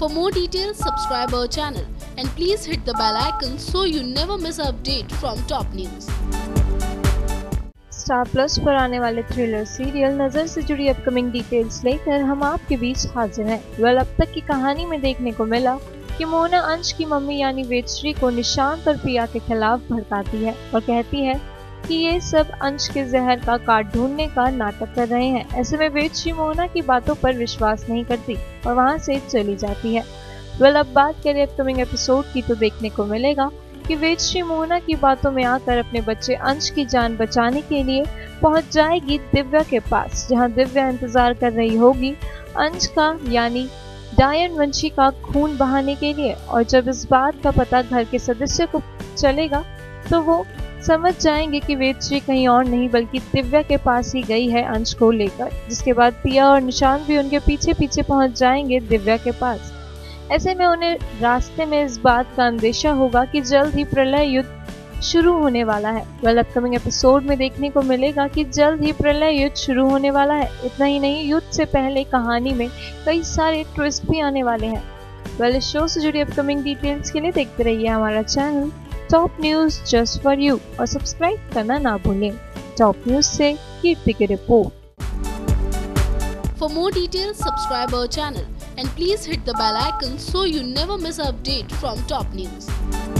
For more details, subscribe our channel and please hit the bell icon so you never miss an update from top news. Star Plus पर आने वाले thriller serial नज़र से जुड़ी upcoming details लेकर हम आपके बीच हाजिर हैं वेल अब तक की कहानी में देखने को मिला कि मोना अंश की मम्मी यानी वेदश्री को निशान पर पिया के खिलाफ भड़काती है और कहती है कि ये सब अंश के जहर का काट ढूँढने का नाटक कर रहे हैं। ऐसे में वेदश्री मोना की बातों पर विश्वास नहीं करती और वहाँ से चली जाती है। वेल, अब बात करें अपकमिंग एपिसोड की तो देखने को मिलेगा कि वेदश्री मोना की बातों में आकर अपने बच्चे अंश की जान बचाने के लिए पहुँच जाएगी दिव्या के पास, जहाँ दिव्या इंतज़ार कर रही होगी अंश का, यानी डायन वंशी का खून बहाने के लिए। और जब इस बात का पता घर के सदस्य को चलेगा तो वो समझ जाएँगे कि वेदश्री कहीं और नहीं, बल्कि दिव्या के पास ही गई है अंश को लेकर, जिसके बाद पिया और निशांत भी उनके पीछे पीछे पहुँच जाएँगे दिव्या के पास। ऐसे में उन्हें रास्ते में इस बात का अंदेशा होगा कि जल्द ही प्रलय युद्ध शुरू होने वाला है। वेल अपकमिंग एपिसोड में देखने को मिलेगा कि जल्द ही प्रलय युद्ध शुरू होने वाला है। इतना ही नहीं, युद्ध से पहले कहानी में कई सारे ट्विस्ट भी आने वाले हैं। वेल इस शो से जुड़ी अपकमिंग डिटेल्स के लिए देखते रहिए हमारा channel Top News just for you और सब्सक्राइब करना ना भूलें। टॉप न्यूज़ से कीर्ति की report for more detail subscribe our channel and please hit the bell icon so you never miss update from Top News